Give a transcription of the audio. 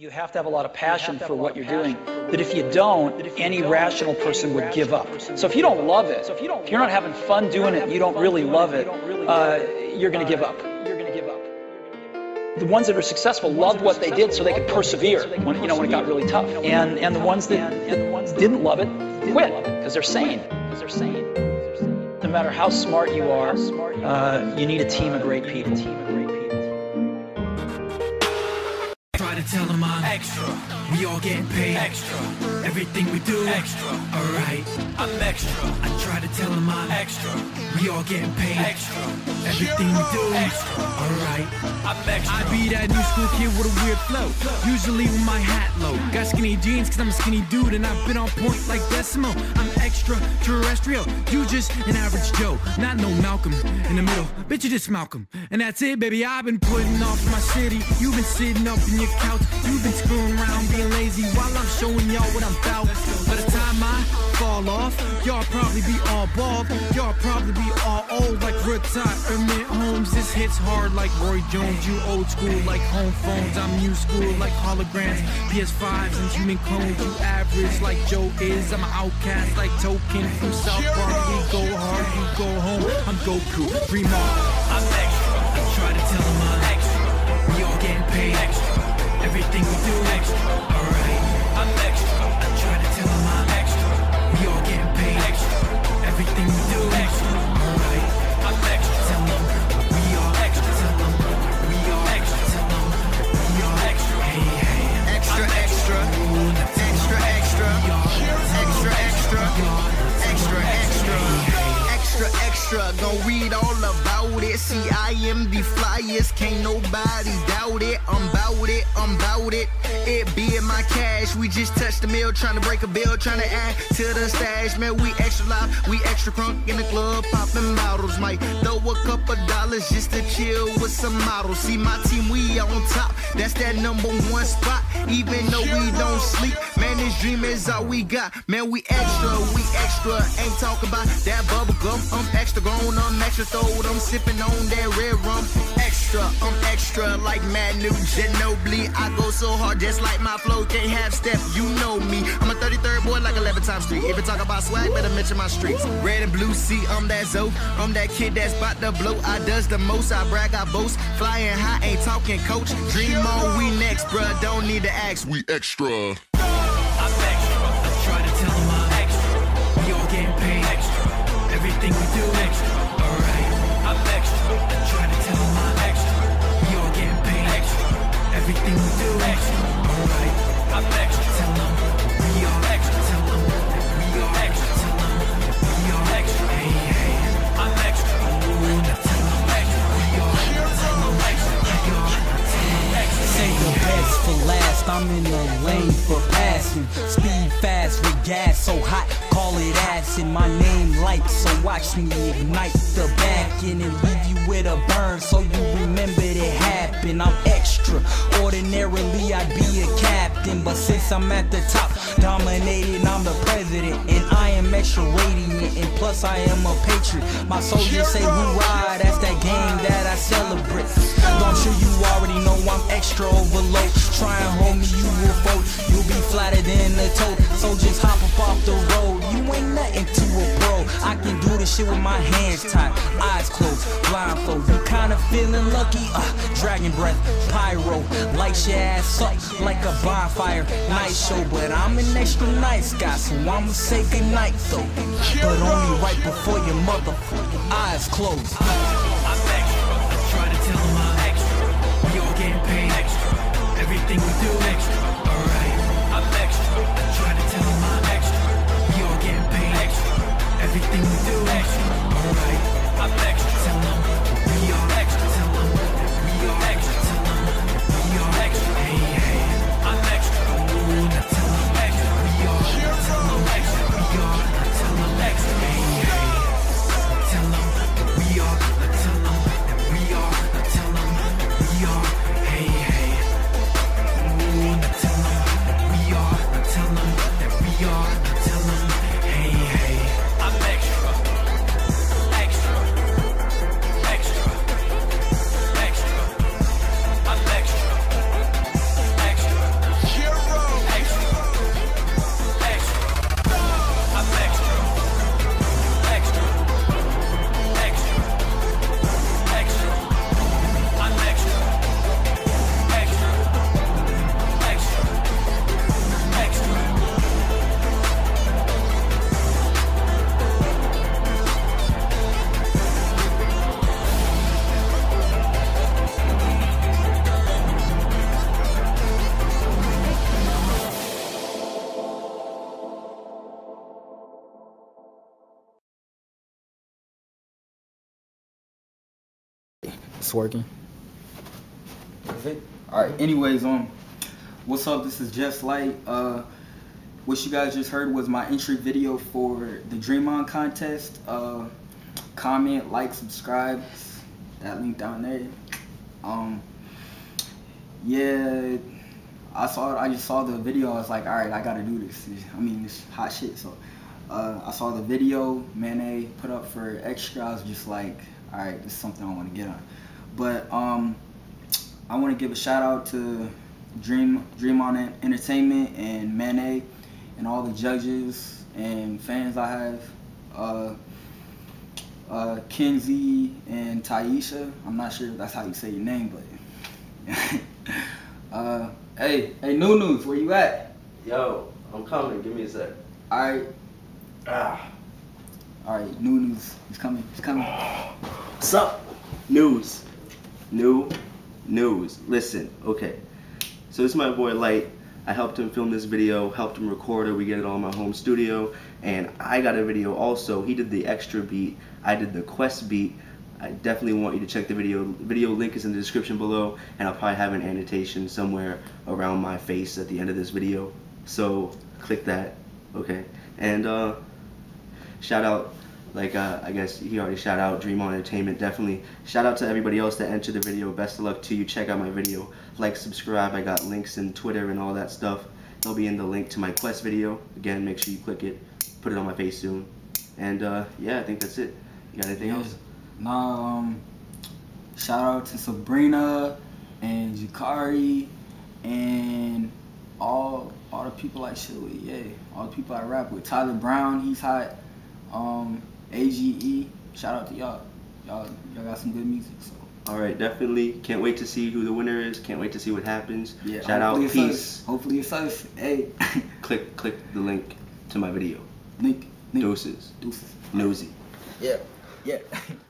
You have to have a lot of passion for what you're doing. That if you don't, any rational person would give up. So if you don't love it, if you're not having fun doing it, you don't really love it, uh, you're going to give up. You're going to give up. The ones that are successful loved what they did so they could persevere when you know when it got really tough. And and the ones that didn't love it quit because they're sane. Because they're sane. No matter how smart you are, uh, you need a team of great people. Try to tell them I'm extra. We all getting paid extra. Everything we do extra. Alright, I'm extra. I try to tell them I'm extra. We all getting paid extra. Everything we do extra. Alright, I'm extra. I be that new school kid with a weird flow. Usually with my hat low. Skinny jeans cause I'm a skinny dude and I've been on point like Decimo. I'm extra terrestrial. You just an average Joe. Not no Malcolm in the middle. Bitch, you just Malcolm. And that's it, baby. I've been putting off my city. You've been sitting up in your couch. You've been screwing around being lazy while I'm showing y'all what I'm about. By the time I fall off, y'all probably be all bald. Y'all probably be all old like retirement homes. This hits hard like Roy Jones. You old school like home phones. I'm new school like holograms, PS5s and human clones. You average like Joe is. I'm an outcast like Token from South Park. We go hard, you go home. I'm Goku. Dream. I'm extra. I try to tell them I'm extra. We all getting paid extra. Everything we do extra. Alright, I'm extra. Gonna read all about it. See, I am the flyest, can't nobody doubt it. I'm bout it, I'm bout it. It be in my cash. We just touched the mill, trying to break a bill, trying to add to the stash. Man, we extra live, we extra crunk in the club, popping bottles. Might throw a couple dollars just to chill with some models. See, my team, we on top. That's that number one spot. Even though we don't sleep, man, this dream is all we got. Man, we extra, we extra. Ain't talking about that bubble gum. I'm extra grown, I'm extra throwed. I'm sipping on that red rum. Extra, I'm extra like Manu Ginobili. I go so hard, just like my flow can't have step. You know me. I'm a 33rd boy like 11 times street. If you talk about swag, better mention my streets. Red and blue see, I'm that Zoe. I'm that kid that's about to blow. I does the most, I brag, I boast. Flying high, ain't talking coach. Dream on, we next, bruh. Don't need to ask. We extra. I'm extra. I try to tell them I'm extra. We all getting paid extra. Everything we do extra. Alright, I'm extra. I try to tell them I'm extra. We all getting paid extra. Everything we do extra. Alright, I'm extra. Tell them we all extra. Tell them I'm in the lane for passing. Speed fast with gas so hot, call it in My name light, so watch me ignite the back end and leave you with a burn so you remember it happened. I'm extra. Ordinarily, I'd be a captain, but since I'm at the top, dominating, I'm the president. And I am extra radiant, and plus, I am a patriot. My soldiers say, Hoorah, that's that game that I celebrate. Though I'm sure you already know I'm extra overload. Try and hold me, you will fold. You'll be flatter than a toad. So just hop up off the road. You ain't nothing to a pro. I can do this shit with my hands tied, eyes closed, blindfold. You kinda feeling lucky? Uh, dragon breath, pyro. Light your ass up like a bonfire. Nice show, but I'm an extra nice guy, so I'ma say goodnight though. But only right before your motherfucking eyes closed. I'm extra. I try to tell I'm extra. We all getting paid extra. Everything we do extra. Alright, I'm extra. Everything we do. Alright, It's working. All right. Anyways, um, what's up? This is J-Light. Uh, what you guys just heard was my entry video for the Dream On contest. Uh, comment, like, subscribe. That link down there. Um, yeah, I saw. I just saw the video. I was like, all right, I gotta do this. I mean, it's hot shit. So, uh, I saw the video Man-Aye put up for extra. I was just like, all right, this is something I want to get on. But um, I want to give a shout out to Dream Dream on Entertainment and Man-Aye and all the judges and fans I have. Uh, uh, Kenzie and Taisha. I'm not sure if that's how you say your name, but uh, hey, hey, Nu Newz, where you at? Yo, I'm coming. Give me a sec. All right, Ah. all right, Nu Newz, he's coming, he's coming. What's up? News. Nu Newz. Listen, okay. So this is my boy Light. I helped him film this video, helped him record it. We get it all in my home studio. And I got a video also. He did the extra beat. I did the quest beat. I definitely want you to check the video. Video link is in the description below. And I'll probably have an annotation somewhere around my face at the end of this video. So click that, okay? And uh, shout out like uh, I guess he already shout out Dream On Entertainment. Definitely shout out to everybody else that entered the video. Best of luck to you. Check out my video. Like, subscribe. I got links in Twitter and all that stuff. They'll be in the link to my quest video. Again, make sure you click it. Put it on my face soon. And uh, yeah, I think that's it. You got anything Yeah. else? Nah, um, shout out to Sabrina and Jakari and all all the people I chill with, yeah. All the people I rap with. Tyler Brown, he's hot. Um, AGE, shout out to y'all. Y'all y'all got some good music, so All right, definitely. Can't wait to see who the winner is. Can't wait to see what happens. yeah. Shout out, peace. us. Hopefully it's us. Hey. Click, click the link to my video. Nick, Nick. Doses. Deuces. Nosy. Yeah. Yeah.